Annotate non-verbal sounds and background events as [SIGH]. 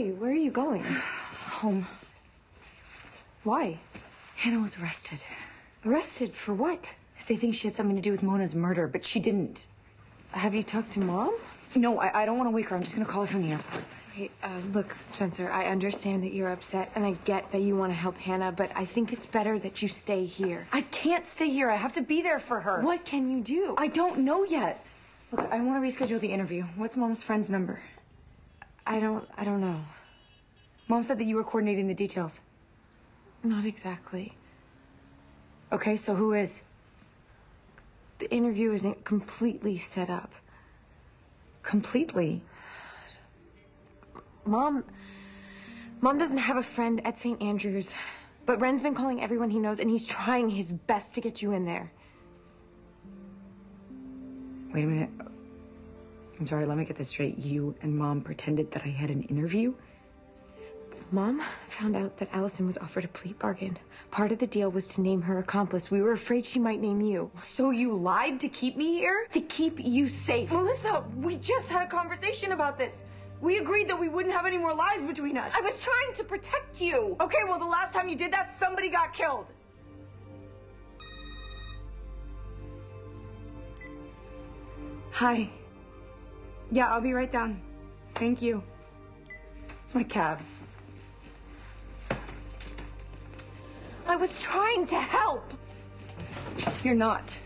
where are you going? [SIGHS] Home. Why? Hanna was arrested. Arrested for what? They think she had something to do with Mona's murder, but she didn't. Have you talked to mom? No, I, I don't want to wake her. I'm just gonna call her from the airport. Okay, uh, look, Spencer, I understand that you're upset and I get that you want to help Hanna, but I think it's better that you stay here. I can't stay here. I have to be there for her. What can you do? I don't know yet. Look, I want to reschedule the interview. What's mom's friend's number? I don't, I don't know. Mom said that you were coordinating the details. Not exactly. Okay, so who is? The interview isn't completely set up. Completely. Mom, Mom doesn't have a friend at St. Andrews, but Wren's been calling everyone he knows and he's trying his best to get you in there. Wait a minute. I'm sorry, let me get this straight. You and mom pretended that I had an interview? Mom found out that Alison was offered a plea bargain. Part of the deal was to name her accomplice. We were afraid she might name you. So you lied to keep me here? To keep you safe. Melissa, we just had a conversation about this. We agreed that we wouldn't have any more lives between us. I was trying to protect you. Okay, well, the last time you did that, somebody got killed. Hi. Yeah, I'll be right down. Thank you. It's my cab. I was trying to help. You're not.